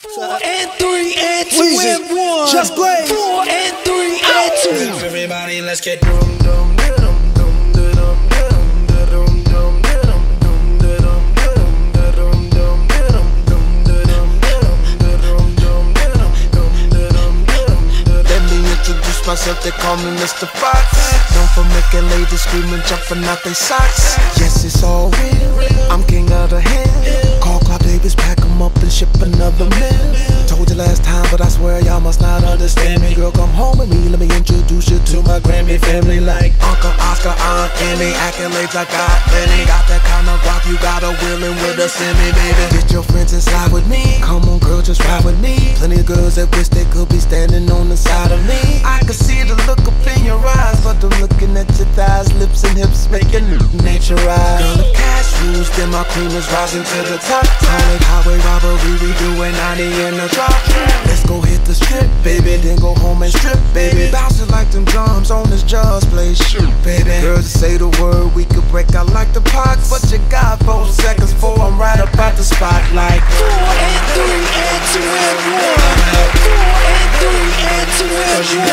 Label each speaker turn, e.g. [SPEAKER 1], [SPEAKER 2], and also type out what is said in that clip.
[SPEAKER 1] Four and three and two and one.
[SPEAKER 2] Just blaze.
[SPEAKER 1] Four and three and two.
[SPEAKER 3] Everybody, let's get doom doom.
[SPEAKER 4] Myself, they call me Mr. Foxx. Known for making ladies screaming, jumping out their socks. Yes, it's all. Told you last time, but I swear y'all must not understand me. Girl, come home with me, let me introduce you to my Grammy family. Like Uncle Oscar, Aunt Emmy, accolades I got plenty. Got that kind of guap, you got a willing with a semi, baby. Get your friends and slide with me. Come on, girl, just ride with me. Plenty of girls that wish they could be standing on the side of me. I can see the look up in your eyes, but I'm looking at your thighs, lips, and hips making nature rise. Then my cream is rising to the top. Chronic highway robbery, we doing 90 in the drop. Let's go hit the strip, baby, then go home and strip, baby. Bounce it like them drums on this just play shoot, baby. Girls say the word, we could break out like the pox, but you got four seconds before I'm right at the spotlight.
[SPEAKER 1] Four and three and two and one. Four and three and two and one.